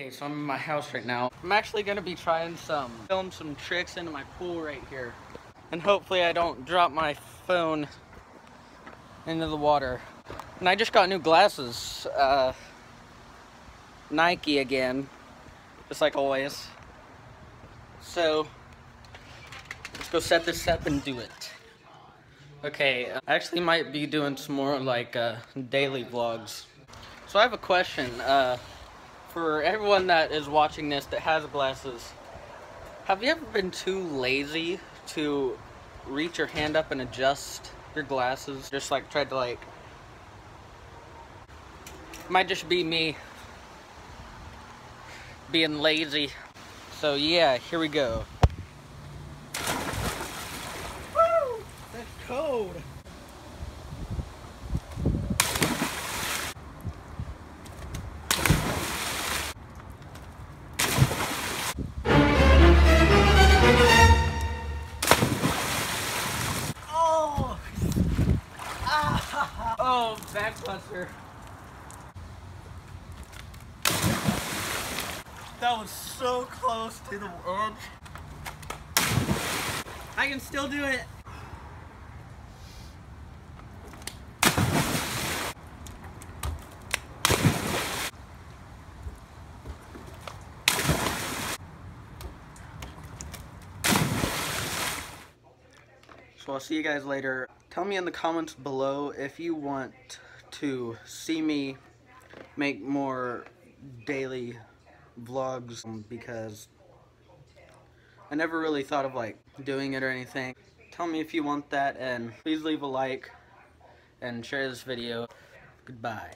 Okay, so I'm in my house right now. I'm actually gonna be trying some, film some tricks into my pool right here. And hopefully I don't drop my phone into the water. And I just got new glasses. Uh, Nike again, just like always. So, let's go set this up and do it. Okay, I actually might be doing some more like uh, daily vlogs. So I have a question. Uh, for everyone that is watching this that has glasses, have you ever been too lazy to reach your hand up and adjust your glasses? Just like tried to like, might just be me being lazy. So yeah, here we go. Oh, backbuster. That was so close to the edge. I can still do it. So I'll see you guys later. Tell me in the comments below if you want to see me make more daily vlogs um, because I never really thought of like doing it or anything. Tell me if you want that and please leave a like and share this video. Goodbye.